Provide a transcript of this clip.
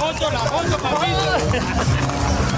foto, la foto, papito. Ah.